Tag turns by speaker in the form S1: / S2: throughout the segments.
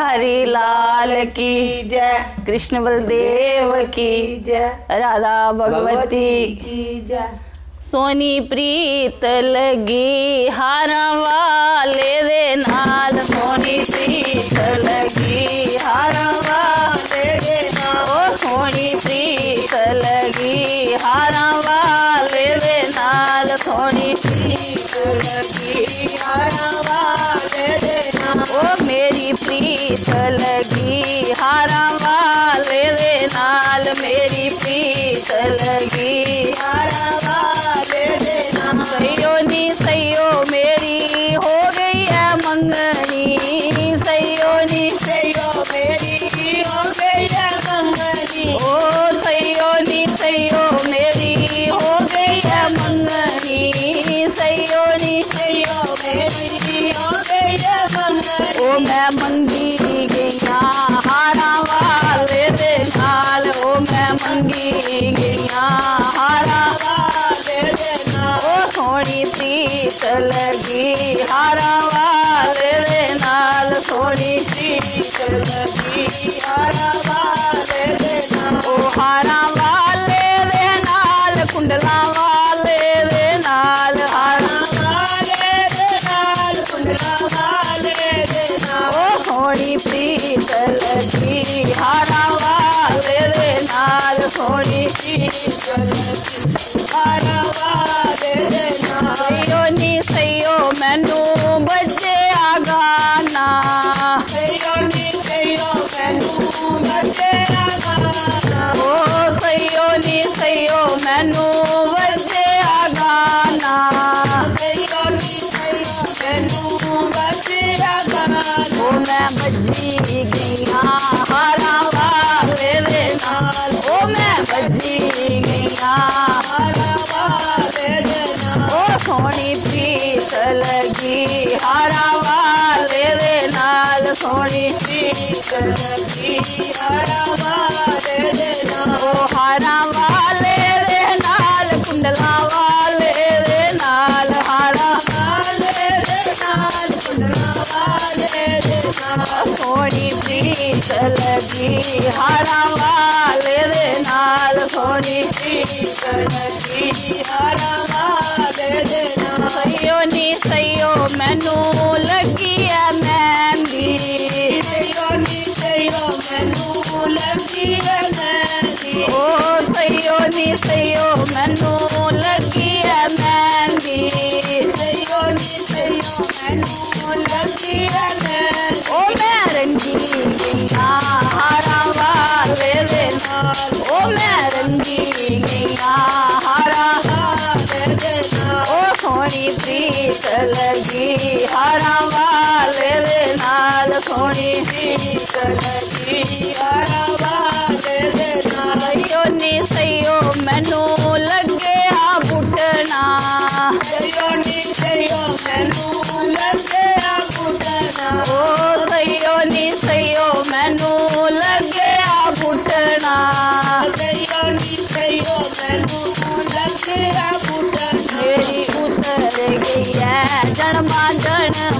S1: हरि लाल की
S2: जय।
S1: कृष्ण बलदेव की
S2: जय।
S1: राधा भगवती
S2: की जय।
S1: सोनी प्रीत लगी हारा वाले दे नाल सोनी प्रीत लगी मेरी प्रीत लगी। हारा वाले नाल मेरी मैं मंगी गईया, हारा वाले दे नाल, ओ मैं मंगी गईया, हारा वाले दे नाल। ओ सोनी प्रीत लगी, हारा वाले दे नाल सोनी प्रीत लगी, हारा वाले दे नाल। ओ हारा ओ मैं बजी गईया हारा वाले दे नाल ओ मैं बजी गईया हारा वाले दे नाल ओ सोनी प्रीत लगी हारा वाले दे नाल सोनी प्रीत लगी हारा वाले दे नाल ओ हारा वाले दे नाल कुंडला वाले दे नाल हारा वाले दे नाल कुंडला वाले दे नाल सोनी प्रीत लगी। हारा वाले दे नाल सोनी प्रीत लगी। हारा वाले दे नाल। सैयो नी सैयो मैनू लगी है मेहंदी। सैयो नी सैयो मैनू लगी है मेहंदी। ओ सैयो नी सैयो मैनू लगी है मेहंदी। सैयो नी सैयो मैनू लगी है सोनी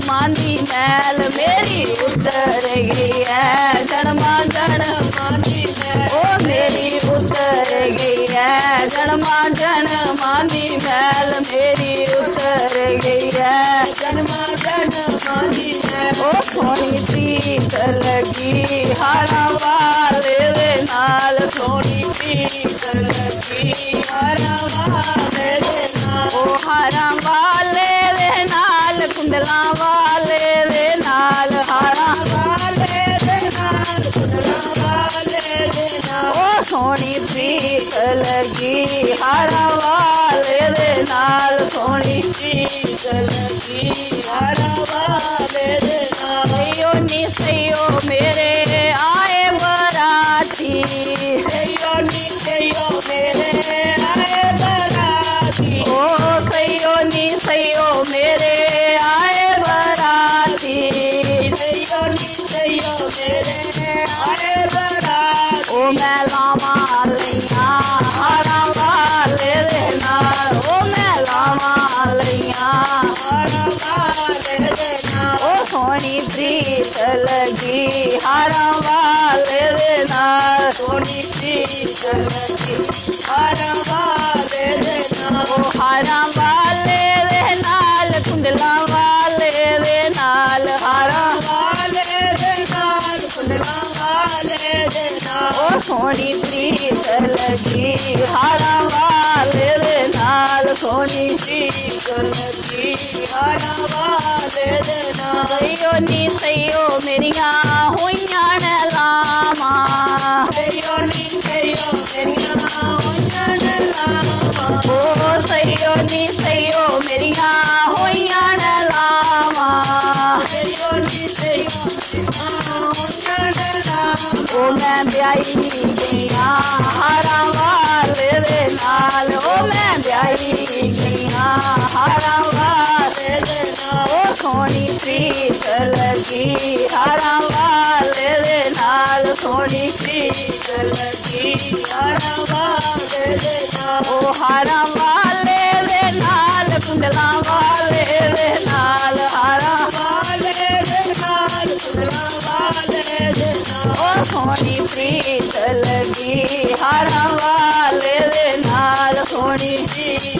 S1: मांदी मैल मेरी उतर गई है। जन्मा जन मानी ओ मेरी उतर गई है। जन्मा जन मानी मैल मेरी उतर गई है। जन्मा जन मानी ओ सोनी सी लगी, हारा नाल कुंडला वाले दे नाल हारा वाले दे नाल कुंडला वाले दे नाल ओ सोनी प्रीत लगी हारा वाले दे नाल सोनी प्रीत लगी हारा वाले दे नाल सैयो नी लैया हारा वाले दे सोनी प्रीत लगी। लगी हारा वाले सोनी प्रीत लगी। हारा वाले दे नाल ओ हारा वाले दे नाल, कुंडला वाले दे नाल। हारा वाले दे नाल, कुंडला वाले नाल। ओ सोनी प्रीत लगी। हारा वाले नाल, सोनी प्रीत लगी हारा वाले दे नाल सैयो नी सैयो मेरिया होइयाँ न लामा सैयो नी सैयो मेरिया होइयाँ न लामा ओ सैयो नी सैयो मेरिया होइयाँ न लामा सैयो नी सैयो मेरिया होइयाँ न लामा ओ मैं ब्याही गईया गईया हारा वाले दे सोनी प्रीत लगी हारा वाले दे नाल सोनी प्रीत लगी हारा वाले दे नाल ओ हारा वाले दे कुंडला वाले दे नाल हारा वाले दे नाल कुंडला वाले दे ओ सोनी प्रीत लगी हारा वाले दे नाल सोनी प्रीत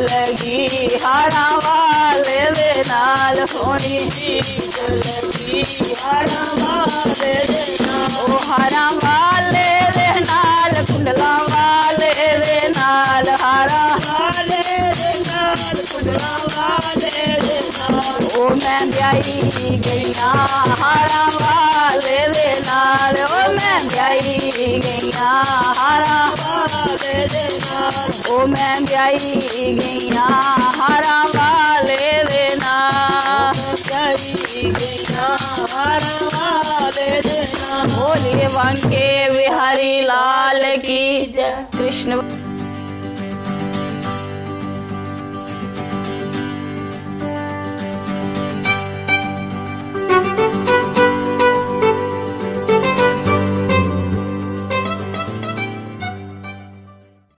S1: लगी। हारा वाले दे नाल सोनी प्रीत लगी हारा वाले दे नाल वाले दे नाल, कुंडला वाले दे नाल। हारा वाले दे नाल, कुंडला वाले दे नाल। ओ मैं ब्याही गईया हारा वाले दे नाल। ओ मैं वाले दे नाल ओ मैं ब्याई गईया, हारा वाले देना। ब्याई गईया, हारा वाले देना। भोले वन के बिहारी लाल की जय। कृष्ण